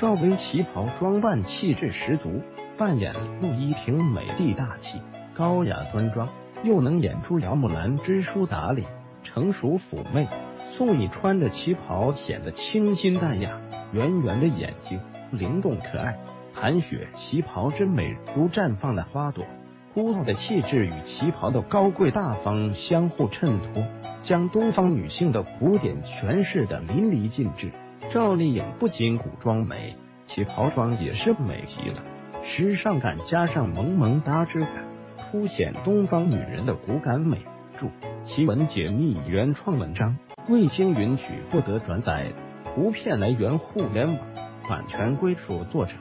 赵薇旗袍装扮气质十足，扮演陆依婷美丽大气、高雅端庄，又能演出姚木兰知书达理、成熟妩媚。宋轶穿着旗袍显得清新淡雅，圆圆的眼睛灵动可爱，韩雪旗袍之美如绽放的花朵。孤傲的气质与旗袍的高贵大方相互衬托，将东方女性的古典诠释的淋漓尽致。赵丽颖不仅古装美，旗袍装也是美极了，时尚感加上萌萌哒之感，凸显东方女人的骨感美。注：奇闻解密原创文章，未经允许不得转载，图片来源互联网，版权归属作者。